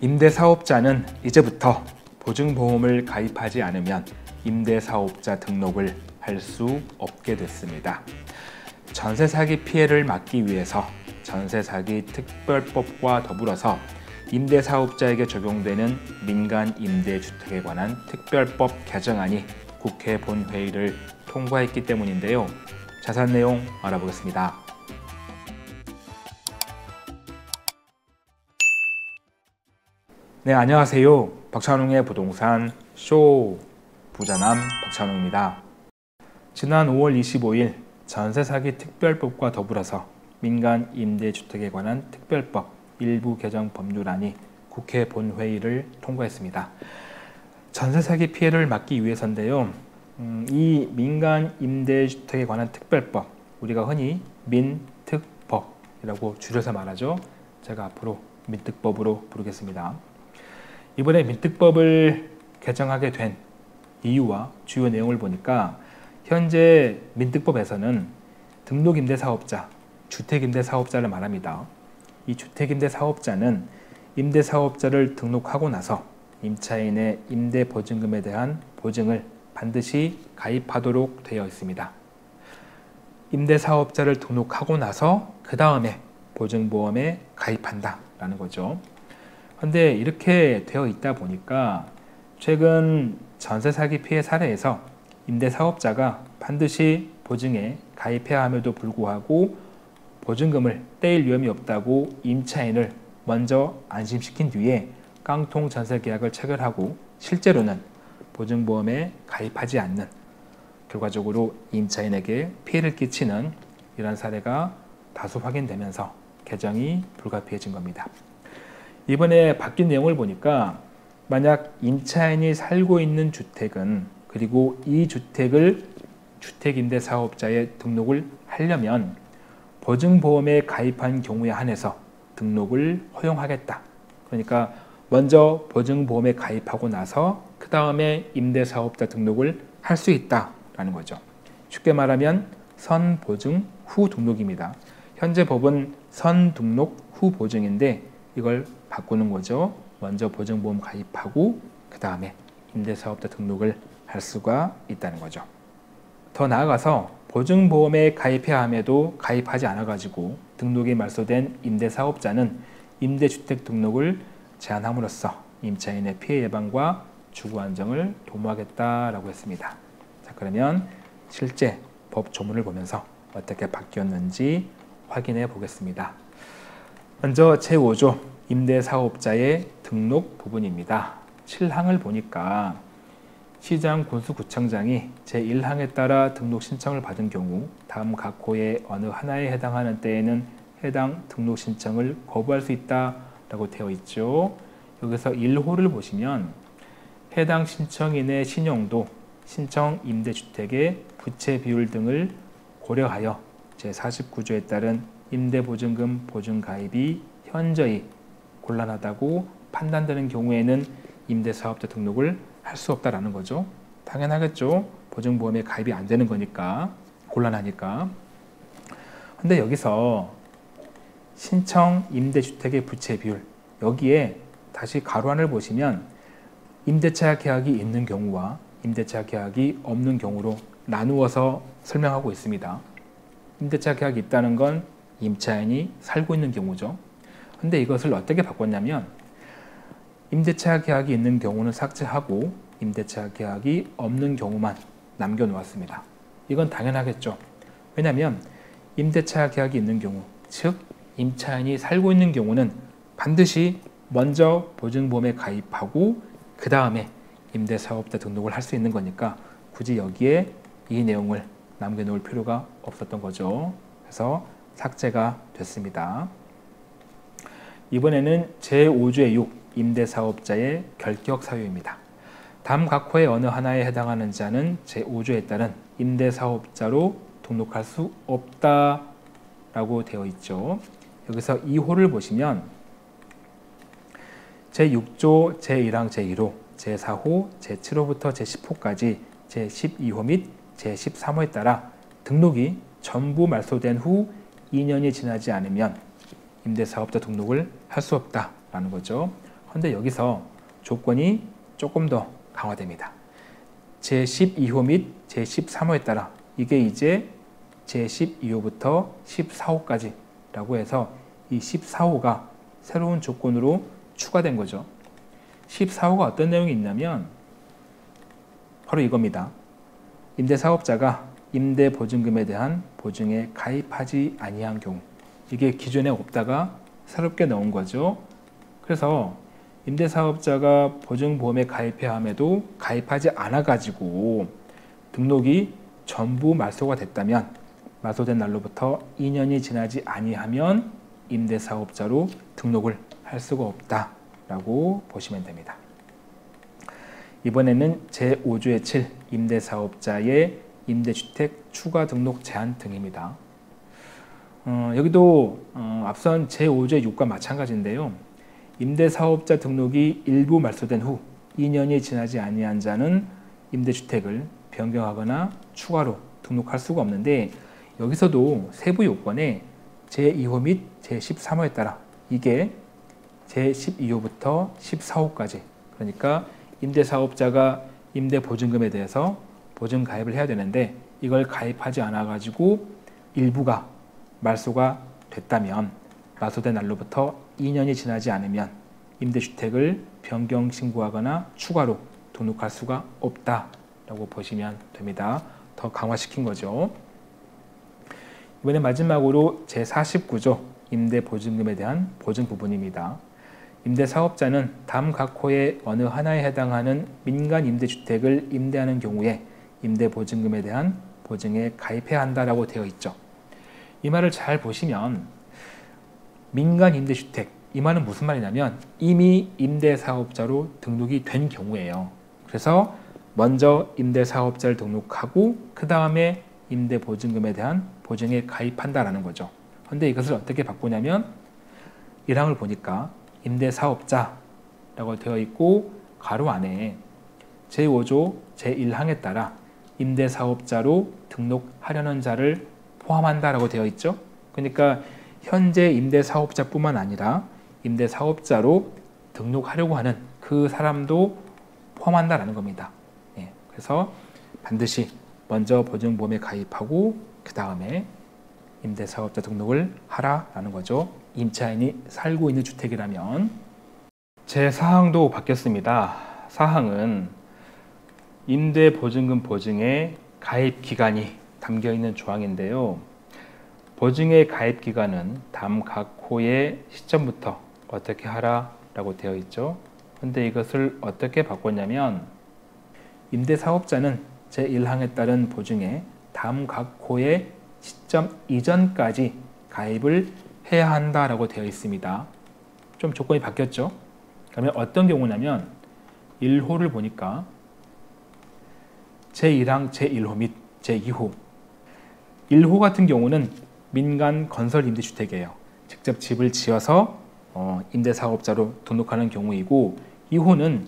임대사업자는 이제부터 보증보험을 가입하지 않으면 임대사업자 등록을 할 수 없게 됐습니다. 전세 사기 피해를 막기 위해서 전세 사기 특별법과 더불어서 임대사업자에게 적용되는 민간 임대주택에 관한 특별법 개정안이 국회 본회의를 통과했기 때문인데요. 자세한 내용 알아보겠습니다. 네, 안녕하세요. 박찬웅의 부동산 쇼 부자남 박찬웅입니다. 지난 5월 25일 전세 사기 특별법과 더불어서 민간 임대주택에 관한 특별법 일부 개정 법률안이 국회 본회의를 통과했습니다. 전세 사기 피해를 막기 위해서인데요. 음, 이 민간 임대주택에 관한 특별법 우리가 흔히 민특법이라고 줄여서 말하죠. 제가 앞으로 민특법으로 부르겠습니다. 이번에 민특법을 개정하게 된 이유와 주요 내용을 보니까 현재 민특법에서는 등록임대 사업자, 주택임대 사업자를 말합니다. 이 주택임대 사업자는 임대 사업자를 등록하고 나서 임차인의 임대 보증금에 대한 보증을 반드시 가입하도록 되어 있습니다. 임대 사업자를 등록하고 나서 그 다음에 보증보험에 가입한다라는 거죠. 그런데 이렇게 되어 있다 보니까 최근 전세 사기 피해 사례에서 임대 사업자가 반드시 보증에 가입해야 함에도 불구하고 보증금을 떼일 위험이 없다고 임차인을 먼저 안심시킨 뒤에 깡통 전세 계약을 체결하고 실제로는 보증보험에 가입하지 않는 결과적으로 임차인에게 피해를 끼치는 이런 사례가 다수 확인되면서 개정이 불가피해진 겁니다. 이번에 바뀐 내용을 보니까 만약 임차인이 살고 있는 주택은 그리고 이 주택을 주택임대 사업자에 등록을 하려면 보증보험에 가입한 경우에 한해서 등록을 허용하겠다. 그러니까 먼저 보증보험에 가입하고 나서 그 다음에 임대사업자 등록을 할 수 있다라는 거죠. 쉽게 말하면 선보증 후 등록입니다. 현재 법은 선등록 후 보증인데 이걸 바꾸는 거죠. 먼저 보증보험 가입하고 그 다음에 임대사업자 등록을 할 수가 있다는 거죠. 더 나아가서 보증보험에 가입해야 함에도 가입하지 않아가지고 등록이 말소된 임대사업자는 임대주택 등록을 제한함으로써 임차인의 피해 예방과 주거 안정을 도모하겠다라고 했습니다. 자, 그러면 실제 법 조문을 보면서 어떻게 바뀌었는지 확인해 보겠습니다. 먼저 제5조 임대사업자의 등록 부분입니다. 7항을 보니까 시장 군수구청장이 제1항에 따라 등록 신청을 받은 경우 다음 각 호의 어느 하나에 해당하는 때에는 해당 등록 신청을 거부할 수 있다라고 되어 있죠. 여기서 1호를 보시면 해당 신청인의 신용도, 신청 임대주택의 부채 비율 등을 고려하여 제49조에 따른 임대보증금 보증 가입이 현저히 곤란하다고 판단되는 경우에는 임대사업자 등록을 할 수 없다라는 거죠. 당연하겠죠. 보증보험에 가입이 안 되는 거니까 곤란하니까. 근데 여기서 신청 임대주택의 부채 비율 여기에 다시 가로안을 보시면 임대차 계약이 있는 경우와 임대차 계약이 없는 경우로 나누어서 설명하고 있습니다. 임대차 계약이 있다는 건 임차인이 살고 있는 경우죠. 근데 이것을 어떻게 바꿨냐면 임대차 계약이 있는 경우는 삭제하고 임대차 계약이 없는 경우만 남겨놓았습니다. 이건 당연하겠죠. 왜냐하면 임대차 계약이 있는 경우, 즉 임차인이 살고 있는 경우는 반드시 먼저 보증보험에 가입하고 그 다음에 임대사업자 등록을 할 수 있는 거니까 굳이 여기에 이 내용을 남겨놓을 필요가 없었던 거죠. 그래서 삭제가 됐습니다. 이번에는 제5조의 6 임대사업자의 결격 사유입니다. 다음 각 호의 어느 하나에 해당하는 자는 제5조에 따른 임대사업자로 등록할 수 없다 라고 되어 있죠. 여기서 2호를 보시면 제6조 제1항 제1호, 제4호, 제7호부터 제10호까지 제12호 및 제13호에 따라 등록이 전부 말소된 후 2년이 지나지 않으면 임대사업자 등록을 할 수 없다라는 거죠. 그런데 여기서 조건이 조금 더 강화됩니다. 제12호 및 제13호에 따라 이게 이제 제12호부터 14호까지 라고 해서 이 14호가 새로운 조건으로 추가된 거죠. 14호가 어떤 내용이 있냐면 바로 이겁니다. 임대사업자가 임대보증금에 대한 보증에 가입하지 아니한 경우 이게 기존에 없다가 새롭게 넣은 거죠. 그래서 임대사업자가 보증보험에 가입해야 함에도 가입하지 않아 가지고 등록이 전부 말소가 됐다면 말소된 날로부터 2년이 지나지 아니하면 임대사업자로 등록을 할 수가 없다라고 보시면 됩니다. 이번에는 제5조의 7 임대사업자의 임대주택 추가 등록 제한 등입니다. 어, 여기도 어, 앞선 제5조의 6과 마찬가지인데요. 임대사업자 등록이 일부 말소된 후 2년이 지나지 아니한 자는 임대주택을 변경하거나 추가로 등록할 수가 없는데 여기서도 세부 요건에 제2호 및 제13호에 따라 이게 제12호부터 14호까지 그러니까 임대사업자가 임대보증금에 대해서 보증 가입을 해야 되는데 이걸 가입하지 않아 가지고 일부가 말소가 됐다면 말소된 날로부터 2년이 지나지 않으면 임대주택을 변경 신고하거나 추가로 등록할 수가 없다라고 보시면 됩니다. 더 강화시킨 거죠. 이번에 마지막으로 제49조 임대보증금에 대한 보증 부분입니다. 임대사업자는 다음 각 호의 어느 하나에 해당하는 민간 임대주택을 임대하는 경우에 임대보증금에 대한 보증에 가입해야 한다라고 되어 있죠. 이 말을 잘 보시면 민간 임대주택 이 말은 무슨 말이냐면 이미 임대사업자로 등록이 된 경우예요. 그래서 먼저 임대사업자를 등록하고 그 다음에 임대보증금에 대한 보증에 가입한다라는 거죠. 그런데 이것을 어떻게 바꾸냐면 1항을 보니까 임대사업자라고 되어 있고 가로 안에 제5조 제1항에 따라 임대사업자로 등록하려는 자를 포함한다라고 되어 있죠. 그러니까 현재 임대 사업자뿐만 아니라 임대 사업자로 등록하려고 하는 그 사람도 포함한다라는 겁니다. 예, 그래서 반드시 먼저 보증보험에 가입하고 그 다음에 임대사업자 등록을 하라라는 거죠. 임차인이 살고 있는 주택이라면 제 사항도 바뀌었습니다. 사항은 임대보증금 보증의 가입 기간이 담겨 있는 조항인데요. 보증의 가입 기간은 다음 각 호의 시점부터 어떻게 하라라고 되어 있죠. 근데 이것을 어떻게 바꿨냐면 임대 사업자는 제1항에 따른 보증에 다음 각 호의 시점 이전까지 가입을 해야 한다라고 되어 있습니다. 좀 조건이 바뀌었죠. 그러면 어떤 경우냐면 1호를 보니까 제1항 제1호 및 제2호 1호 같은 경우는 민간 건설 임대주택이에요. 직접 집을 지어서 어, 임대사업자로 등록하는 경우이고 2호는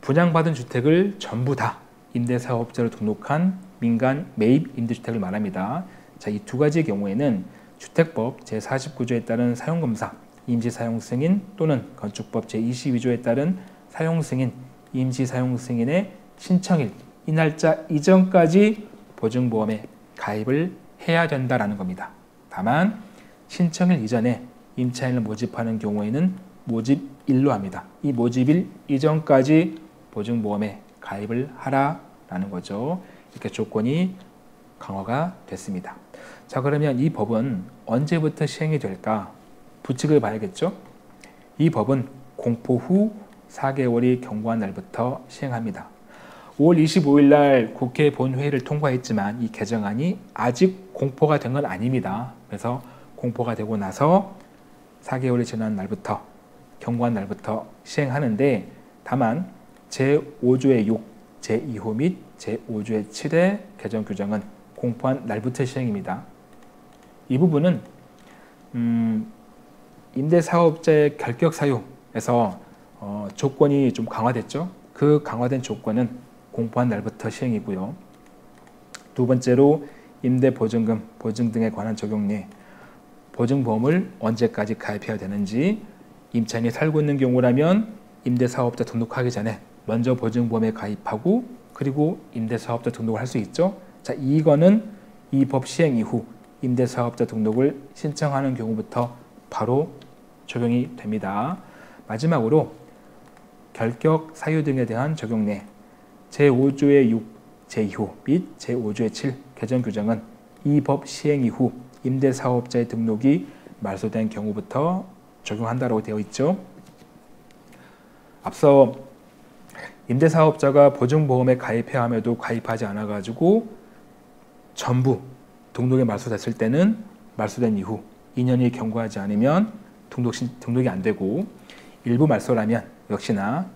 분양받은 주택을 전부 다 임대사업자로 등록한 민간 매입 임대주택을 말합니다. 자, 이 두 가지의 경우에는 주택법 제49조에 따른 사용검사, 임시사용승인 또는 건축법 제22조에 따른 사용승인, 임시사용승인의 신청일, 이 날짜 이전까지 보증보험에 가입을 해야 된다라는 겁니다. 다만 신청일 이전에 임차인을 모집하는 경우에는 모집일로 합니다. 이 모집일 이전까지 보증보험에 가입을 하라라는 거죠. 이렇게 조건이 강화가 됐습니다. 자 그러면 이 법은 언제부터 시행이 될까? 부칙을 봐야겠죠. 이 법은 공포 후 4개월이 경과한 날부터 시행합니다. 5월 25일 날 국회 본회의를 통과했지만 이 개정안이 아직 공포가 된 건 아닙니다. 그래서 공포가 되고 나서 4개월이 지난 날부터 경과한 날부터 시행하는데 다만 제5조의 6, 제2호 및 제5조의 7의 개정 규정은 공포한 날부터 시행입니다. 이 부분은 음, 임대사업자의 결격 사유에서 어, 조건이 좀 강화됐죠. 그 강화된 조건은 공포한 날부터 시행이고요. 두 번째로 임대 보증금, 보증 등에 관한 적용례, 보증보험을 언제까지 가입해야 되는지, 임차인이 살고 있는 경우라면 임대사업자 등록하기 전에 먼저 보증보험에 가입하고 그리고 임대사업자 등록을 할 수 있죠. 자, 이거는 이 법 시행 이후 임대사업자 등록을 신청하는 경우부터 바로 적용이 됩니다. 마지막으로 결격 사유 등에 대한 적용내 제5조의 6, 제2호 및 제5조의 7 개정 규정은 이 법 시행 이후 임대사업자의 등록이 말소된 경우부터 적용한다고 되어 있죠. 앞서 임대사업자가 보증보험에 가입해야 함에도 가입하지 않아 가지고 전부 등록에 말소됐을 때는 말소된 이후 2년이 경과하지 않으면 등록 신, 등록이 안 되고 일부 말소라면 역시나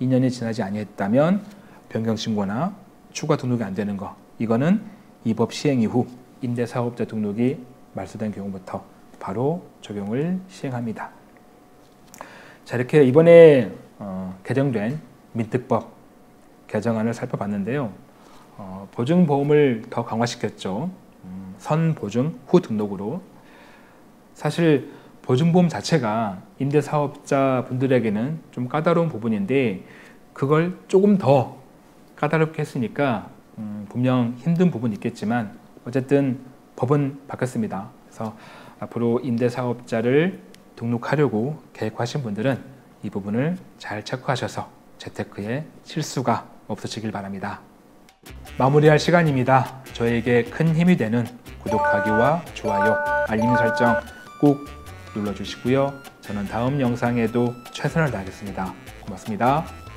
2년이 지나지 아니했다면 변경 신고나 추가 등록이 안 되는 거 이거는 이 법 시행 이후 임대사업자 등록이 말소된 경우부터 바로 적용을 시행합니다. 자 이렇게 이번에 어, 개정된 민특법 개정안을 살펴봤는데요. 어, 보증보험을 더 강화시켰죠. 음, 선보증 후 등록으로 사실 보증보험 자체가 임대사업자 분들에게는 좀 까다로운 부분인데 그걸 조금 더 까다롭게 했으니까 음, 분명 힘든 부분이 있겠지만 어쨌든 법은 바뀌었습니다. 그래서 앞으로 임대사업자를 등록하려고 계획하신 분들은 이 부분을 잘 체크하셔서 재테크에 실수가 없으시길 바랍니다. 마무리할 시간입니다. 저에게 큰 힘이 되는 구독하기와 좋아요, 알림 설정 꼭 눌러주시고요. 저는 다음 영상에도 최선을 다하겠습니다. 고맙습니다.